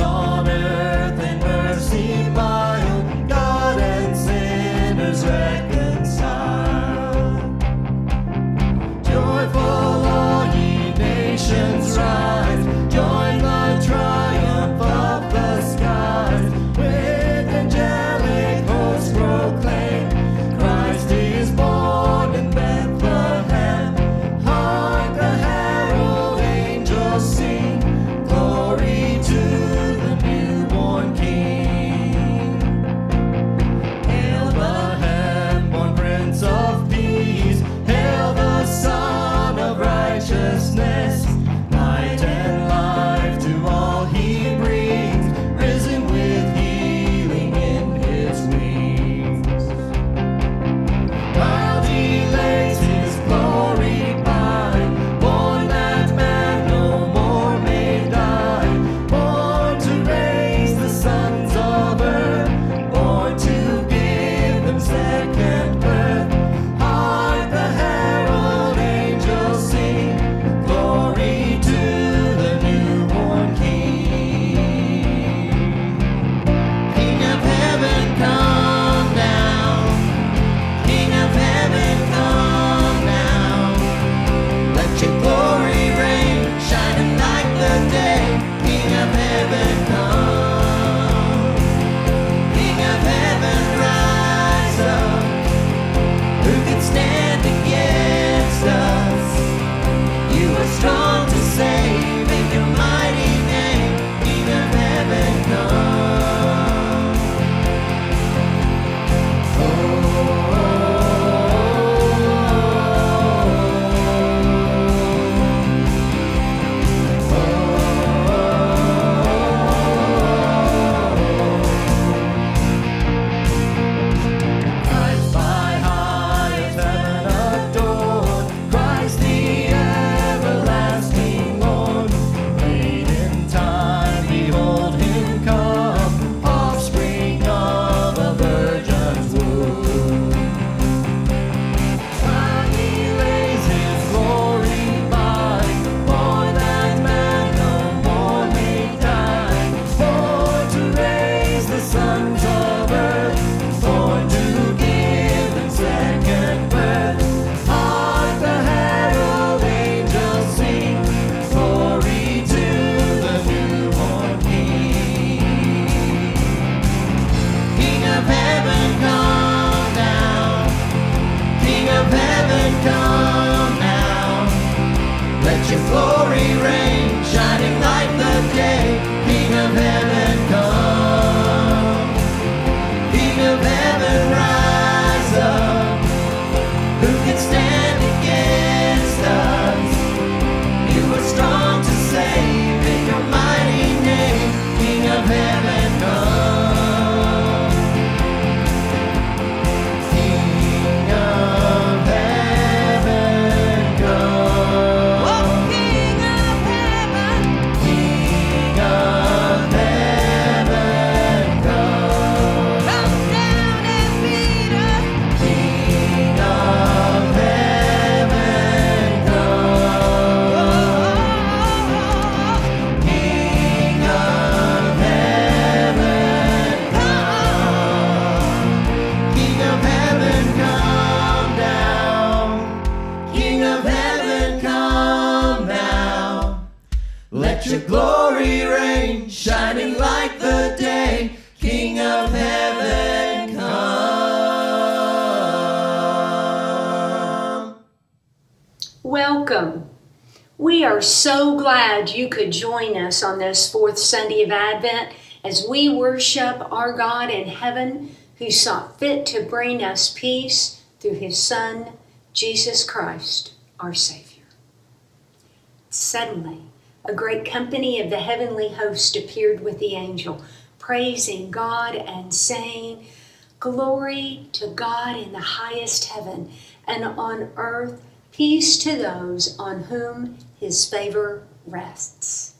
honor. This fourth Sunday of Advent as we worship our God in heaven who saw fit to bring us peace through his Son, Jesus Christ, our Savior. Suddenly, a great company of the heavenly host appeared with the angel, praising God and saying, Glory to God in the highest heaven, and on earth peace to those on whom his favor rests.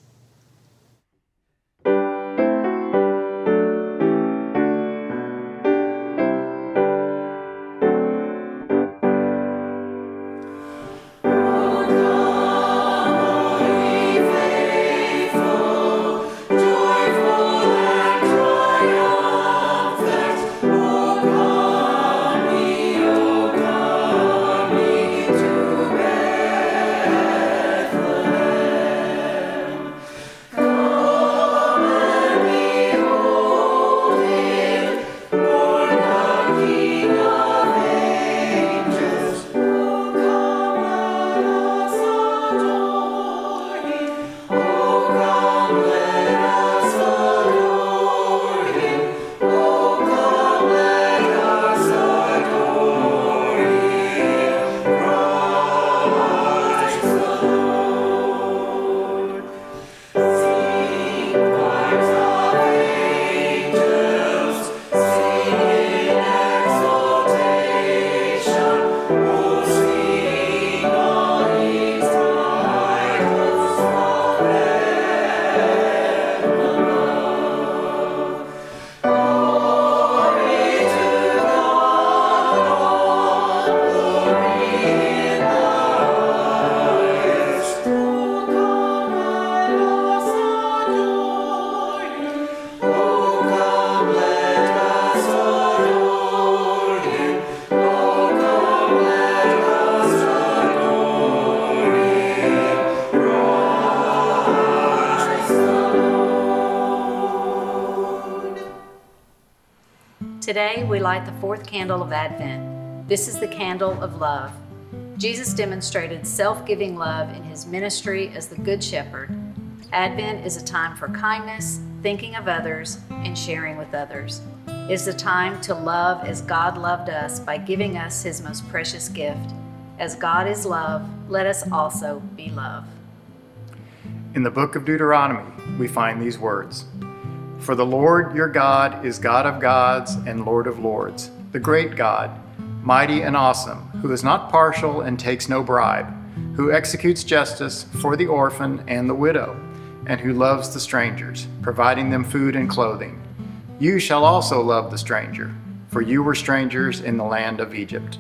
Today we light the fourth candle of Advent. This is the candle of love. Jesus demonstrated self giving love in his ministry as the Good Shepherd. Advent is a time for kindness, thinking of others, and sharing with others. It is a time to love as God loved us by giving us his most precious gift. As God is love, let us also be love. In the book of Deuteronomy, we find these words For the Lord your God is God of gods and Lord of lords, the great God, mighty and awesome, who is not partial and takes no bribe, who executes justice for the orphan and the widow, and who loves the strangers, providing them food and clothing. You shall also love the stranger, for you were strangers in the land of Egypt.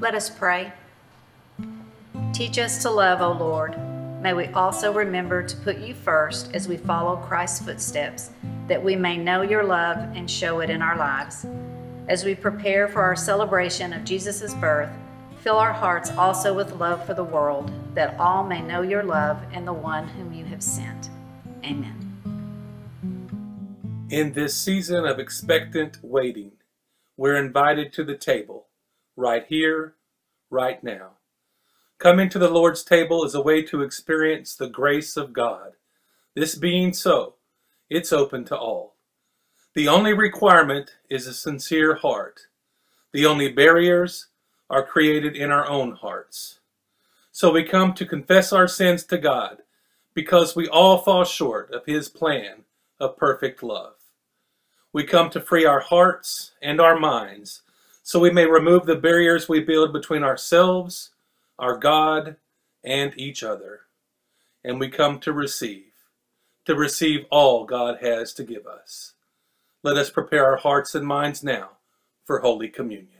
Let us pray. Teach us to love, O Lord. May we also remember to put you first as we follow Christ's footsteps, that we may know your love and show it in our lives. As we prepare for our celebration of Jesus' birth, fill our hearts also with love for the world, that all may know your love and the one whom you have sent. Amen. In this season of expectant waiting, we're invited to the table, right here, right now. Coming to the Lord's table is a way to experience the grace of God. This being so, it's open to all. The only requirement is a sincere heart. The only barriers are created in our own hearts. So we come to confess our sins to God because we all fall short of His plan of perfect love. We come to free our hearts and our minds so we may remove the barriers we build between ourselves, our God, and each other. And we come to receive, to receive all God has to give us. Let us prepare our hearts and minds now for Holy Communion.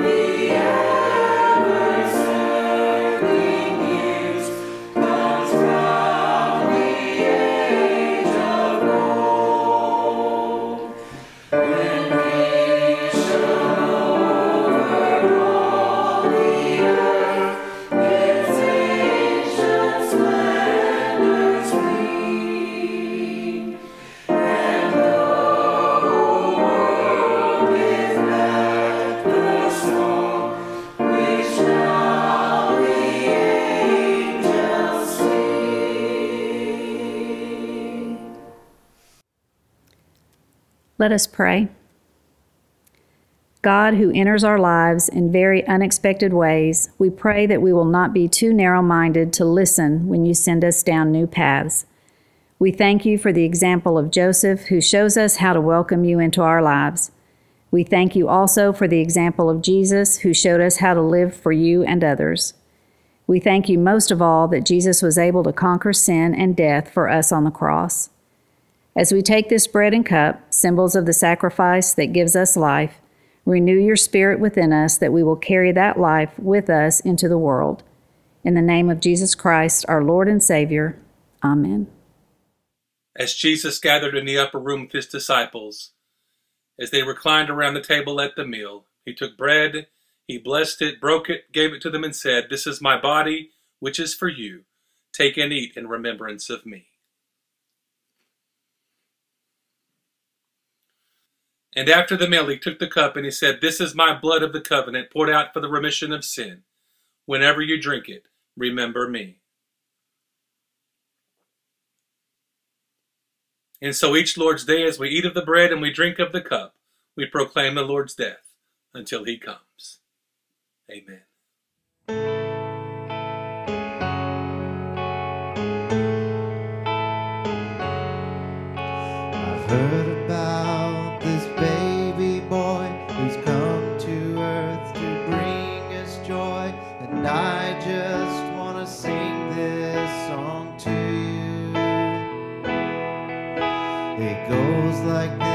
me ever. Let us pray. God, who enters our lives in very unexpected ways, we pray that we will not be too narrow minded to listen when you send us down new paths. We thank you for the example of Joseph, who shows us how to welcome you into our lives. We thank you also for the example of Jesus, who showed us how to live for you and others. We thank you most of all that Jesus was able to conquer sin and death for us on the cross. As we take this bread and cup, symbols of the sacrifice that gives us life, renew your spirit within us that we will carry that life with us into the world. In the name of Jesus Christ, our Lord and Savior. Amen. As Jesus gathered in the upper room with his disciples, as they reclined around the table at the meal, he took bread, he blessed it, broke it, gave it to them, and said, This is my body, which is for you. Take and eat in remembrance of me. And after the meal, he took the cup and he said, This is my blood of the covenant, poured out for the remission of sin. Whenever you drink it, remember me. And so each Lord's Day, as we eat of the bread and we drink of the cup, we proclaim the Lord's death until he comes. Amen. I just want to sing this song to you. It goes like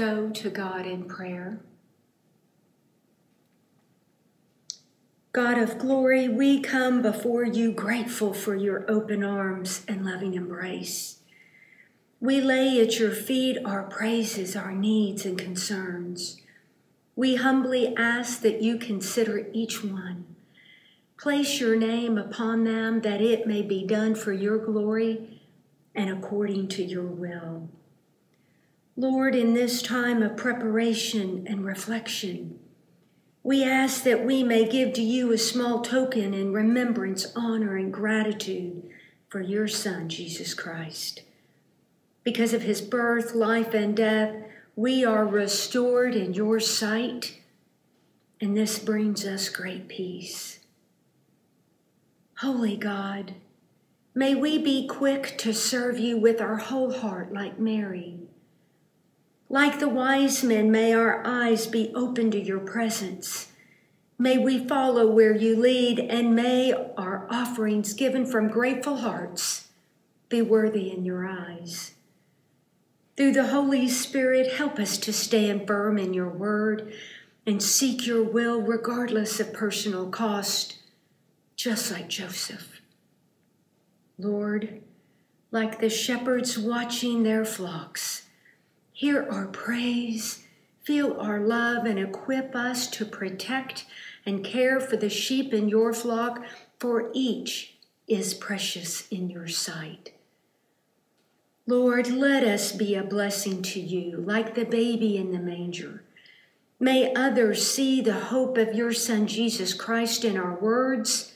go to God in prayer. God of glory, we come before you grateful for your open arms and loving embrace. We lay at your feet our praises, our needs, and concerns. We humbly ask that you consider each one. Place your name upon them that it may be done for your glory and according to your will. Lord, in this time of preparation and reflection, we ask that we may give to you a small token in remembrance, honor, and gratitude for your Son, Jesus Christ. Because of his birth, life, and death, we are restored in your sight, and this brings us great peace. Holy God, may we be quick to serve you with our whole heart, like Mary. Like the wise men, may our eyes be open to your presence. May we follow where you lead, and may our offerings given from grateful hearts be worthy in your eyes. Through the Holy Spirit, help us to stand firm in your word and seek your will regardless of personal cost, just like Joseph. Lord, like the shepherds watching their flocks, hear our praise, feel our love, and equip us to protect and care for the sheep in your flock, for each is precious in your sight. Lord, let us be a blessing to you, like the baby in the manger. May others see the hope of your Son, Jesus Christ, in our words,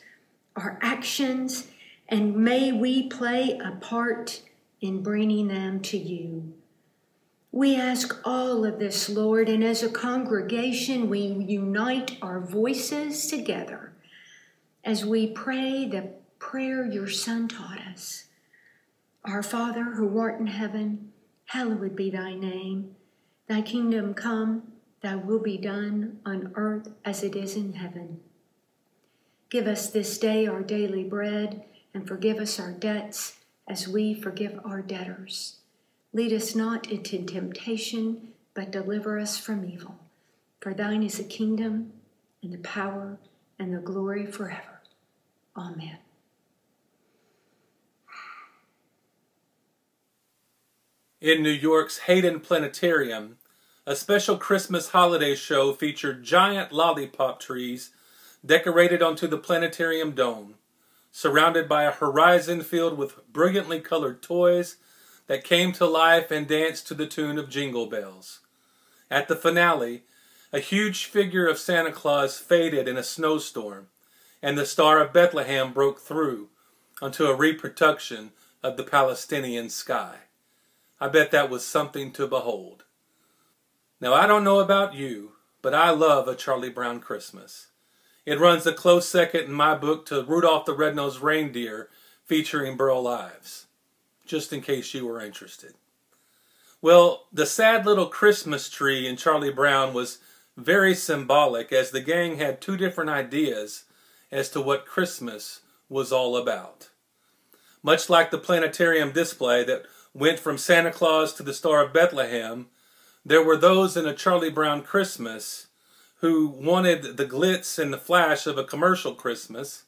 our actions, and may we play a part in bringing them to you. We ask all of this, Lord, and as a congregation, we unite our voices together as we pray the prayer your Son taught us. Our Father, who art in heaven, hallowed be thy name. Thy kingdom come, thy will be done on earth as it is in heaven. Give us this day our daily bread, and forgive us our debts as we forgive our debtors. Lead us not into temptation, but deliver us from evil. For thine is the kingdom, and the power, and the glory forever. Amen. In New York's Hayden Planetarium, a special Christmas holiday show featured giant lollipop trees decorated onto the planetarium dome, surrounded by a horizon filled with brilliantly colored toys that came to life and danced to the tune of jingle bells. At the finale, a huge figure of Santa Claus faded in a snowstorm, and the Star of Bethlehem broke through onto a reproduction of the Palestinian sky. I bet that was something to behold. Now, I don't know about you, but I love a Charlie Brown Christmas. It runs a close second in my book to Rudolph the Red-Nosed Reindeer featuring Burl Ives, just in case you were interested. Well, the sad little Christmas tree in Charlie Brown was very symbolic as the gang had two different ideas as to what Christmas was all about. Much like the planetarium display that went from Santa Claus to the Star of Bethlehem, there were those in a Charlie Brown Christmas who wanted the glitz and the flash of a commercial Christmas,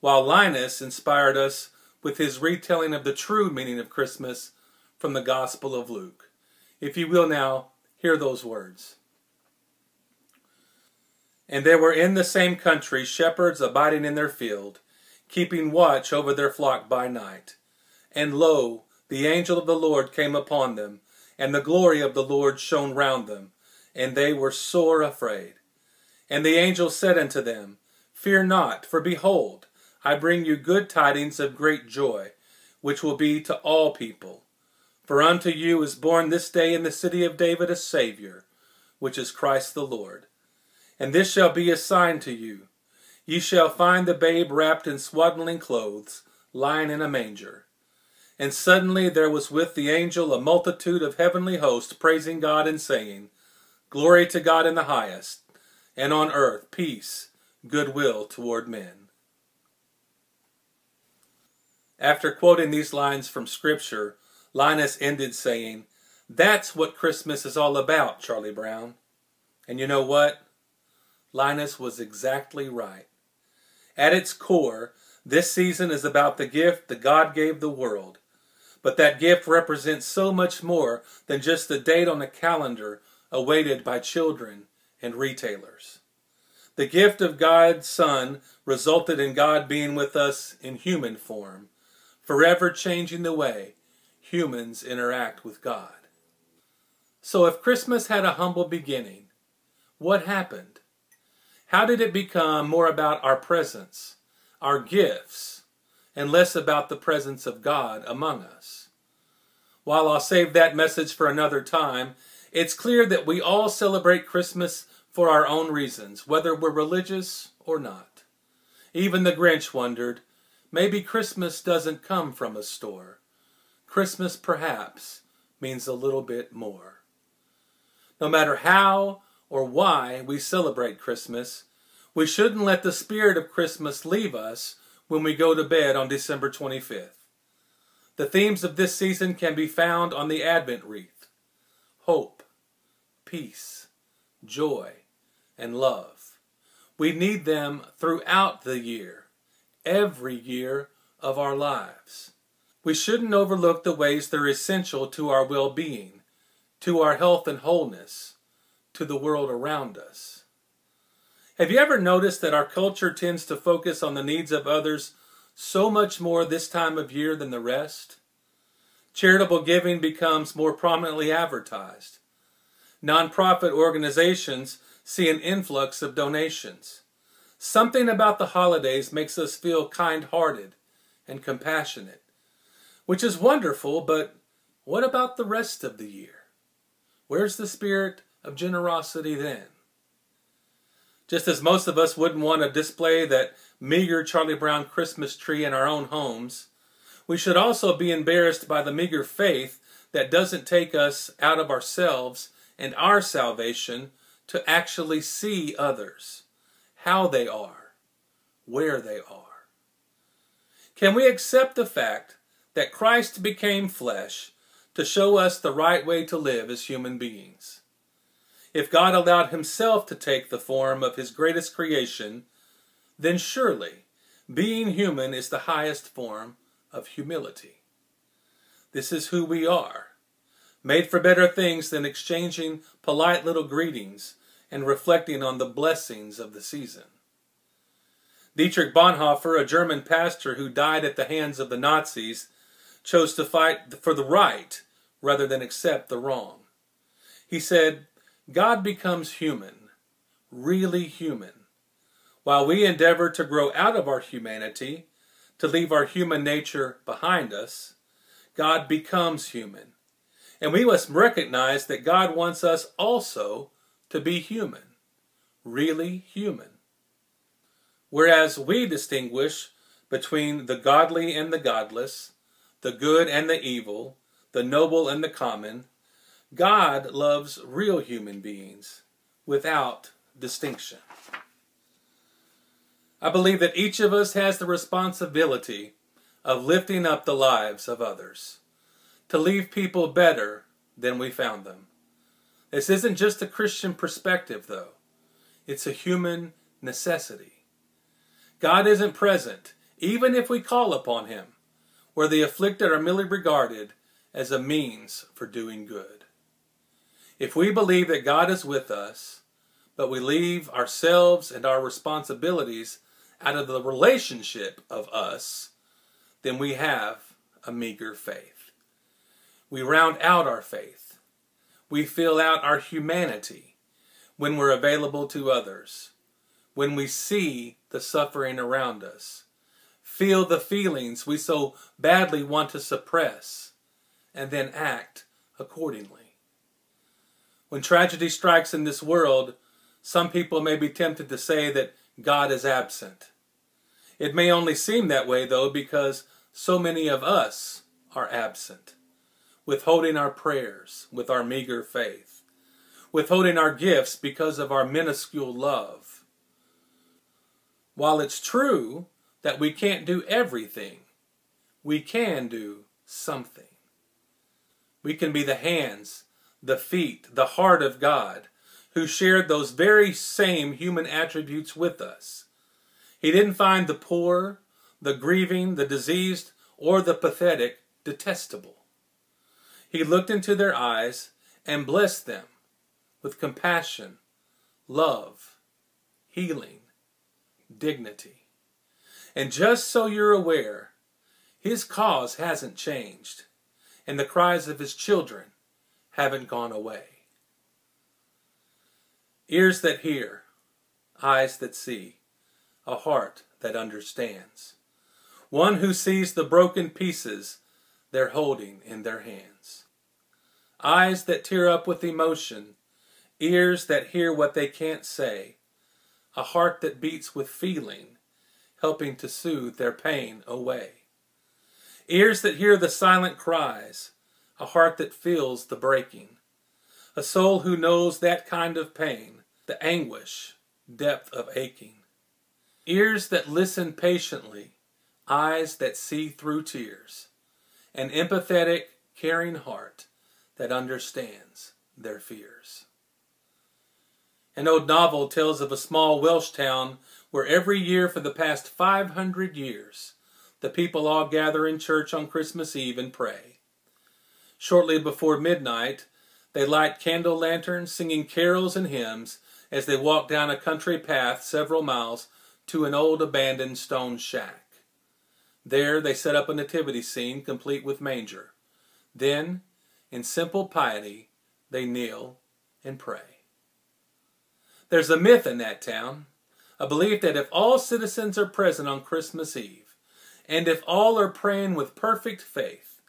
while Linus inspired us with his retelling of the true meaning of Christmas from the Gospel of Luke. If you will now, hear those words. And there were in the same country shepherds abiding in their field, keeping watch over their flock by night. And lo, the angel of the Lord came upon them, and the glory of the Lord shone round them, and they were sore afraid. And the angel said unto them, Fear not, for behold, I bring you good tidings of great joy, which will be to all people. For unto you is born this day in the city of David a Saviour, which is Christ the Lord. And this shall be a sign to you. Ye shall find the babe wrapped in swaddling clothes, lying in a manger. And suddenly there was with the angel a multitude of heavenly hosts praising God and saying, Glory to God in the highest, and on earth peace, goodwill toward men. After quoting these lines from Scripture, Linus ended saying, That's what Christmas is all about, Charlie Brown. And you know what? Linus was exactly right. At its core, this season is about the gift that God gave the world. But that gift represents so much more than just the date on the calendar awaited by children and retailers. The gift of God's Son resulted in God being with us in human form, forever changing the way humans interact with God. So if Christmas had a humble beginning, what happened? How did it become more about our presence, our gifts, and less about the presence of God among us? While I'll save that message for another time, it's clear that we all celebrate Christmas for our own reasons, whether we're religious or not. Even the Grinch wondered, maybe Christmas doesn't come from a store. Christmas, perhaps, means a little bit more. No matter how or why we celebrate Christmas, we shouldn't let the spirit of Christmas leave us when we go to bed on December 25th. The themes of this season can be found on the Advent wreath hope, peace, joy, and love. We need them throughout the year, every year of our lives. We shouldn't overlook the ways they're essential to our well being, to our health and wholeness, to the world around us. Have you ever noticed that our culture tends to focus on the needs of others so much more this time of year than the rest? Charitable giving becomes more prominently advertised. Nonprofit organizations see an influx of donations. Something about the holidays makes us feel kind hearted and compassionate, which is wonderful, but what about the rest of the year? Where's the spirit of generosity then? Just as most of us wouldn't want to display that meager Charlie Brown Christmas tree in our own homes, we should also be embarrassed by the meager faith that doesn't take us out of ourselves and our salvation to actually see others, how they are, where they are. Can we accept the fact that Christ became flesh to show us the right way to live as human beings? If God allowed himself to take the form of his greatest creation, then surely being human is the highest form of humility. This is who we are made for better things than exchanging polite little greetings and reflecting on the blessings of the season. Dietrich Bonhoeffer, a German pastor who died at the hands of the Nazis, chose to fight for the right rather than accept the wrong. He said, God becomes human, really human. While we endeavor to grow out of our humanity, to leave our human nature behind us, God becomes human and we must recognize that God wants us also to be human, really human. Whereas we distinguish between the godly and the godless, the good and the evil, the noble and the common, God loves real human beings without distinction. I believe that each of us has the responsibility of lifting up the lives of others to leave people better than we found them. This isn't just a Christian perspective, though, it's a human necessity. God isn't present, even if we call upon Him, where the afflicted are merely regarded as a means for doing good. If we believe that God is with us, but we leave ourselves and our responsibilities out of the relationship of us, then we have a meager faith. We round out our faith. We fill out our humanity when we're available to others, when we see the suffering around us, feel the feelings we so badly want to suppress, and then act accordingly. When tragedy strikes in this world, some people may be tempted to say that God is absent. It may only seem that way, though, because so many of us are absent withholding our prayers with our meager faith. withholding our gifts because of our minuscule love. While it's true that we can't do everything, we can do something. We can be the hands, the feet, the heart of God, who shared those very same human attributes with us. He didn't find the poor, the grieving, the diseased, or the pathetic detestable. He looked into their eyes and blessed them with compassion, love, healing, dignity. And just so you're aware, his cause hasn't changed, and the cries of his children haven't gone away. Ears that hear, eyes that see, a heart that understands. One who sees the broken pieces they're holding in their hands. Eyes that tear up with emotion, ears that hear what they can't say, a heart that beats with feeling, helping to soothe their pain away. Ears that hear the silent cries, a heart that feels the breaking, a soul who knows that kind of pain, the anguish, depth of aching. Ears that listen patiently, eyes that see through tears, an empathetic, caring heart that understands their fears. An old novel tells of a small Welsh town where every year for the past 500 years the people all gather in church on Christmas Eve and pray. Shortly before midnight, they light candle lanterns, singing carols and hymns as they walk down a country path several miles to an old abandoned stone shack. There they set up a nativity scene complete with manger. Then, in simple piety, they kneel and pray. There's a myth in that town, a belief that if all citizens are present on Christmas Eve, and if all are praying with perfect faith,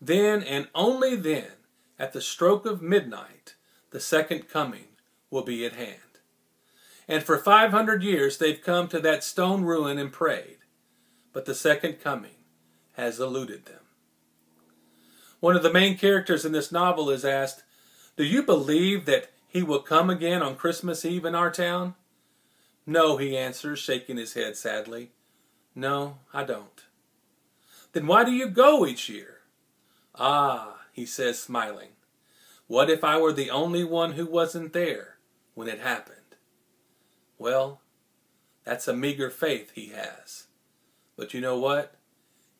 then and only then, at the stroke of midnight, the second coming will be at hand. And for 500 years they've come to that stone ruin and prayed but the second coming has eluded them. One of the main characters in this novel is asked, Do you believe that he will come again on Christmas Eve in our town? No, he answers, shaking his head sadly. No, I don't. Then why do you go each year? Ah, he says, smiling. What if I were the only one who wasn't there when it happened? Well, that's a meager faith he has. But you know what?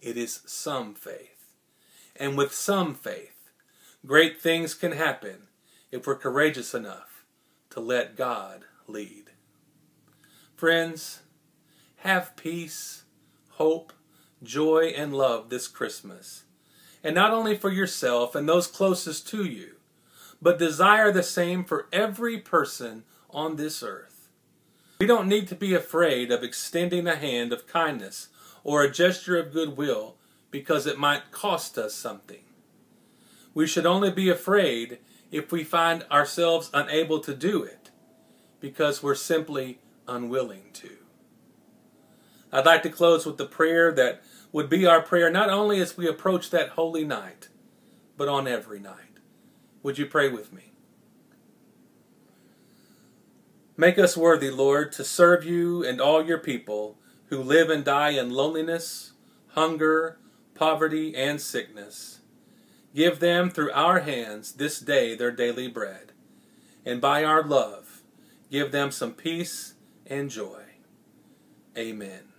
It is some faith. And with some faith, great things can happen if we're courageous enough to let God lead. Friends, have peace, hope, joy, and love this Christmas. And not only for yourself and those closest to you, but desire the same for every person on this earth. We don't need to be afraid of extending a hand of kindness or a gesture of goodwill because it might cost us something. We should only be afraid if we find ourselves unable to do it because we're simply unwilling to. I'd like to close with the prayer that would be our prayer not only as we approach that holy night, but on every night. Would you pray with me? Make us worthy, Lord, to serve you and all your people who live and die in loneliness, hunger, poverty, and sickness. Give them through our hands this day their daily bread, and by our love, give them some peace and joy. Amen.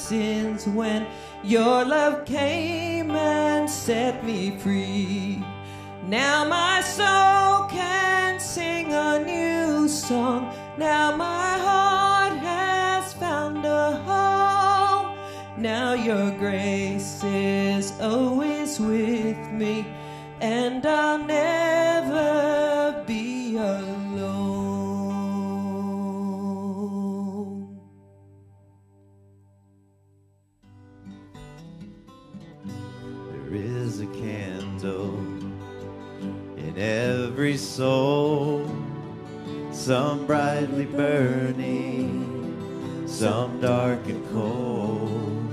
Sins when your love came and set me free. Now my soul can sing a new song. Now my heart has found a home. Now your grace is always with me, and I'll never soul, some brightly burning, some dark and cold.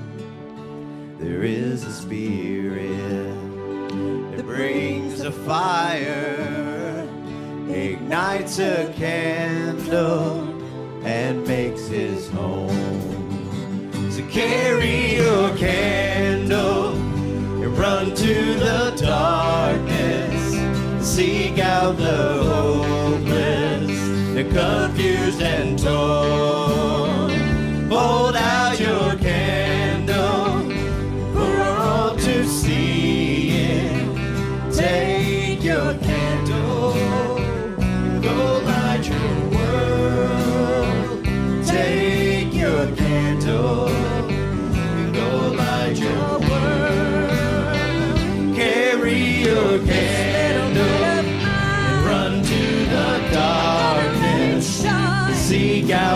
There is a spirit that brings a fire, ignites a candle, and makes his home. So carry your candle and run to the darkness. Seek out the hopeless, the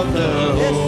to the